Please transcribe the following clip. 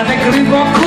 avec ruban.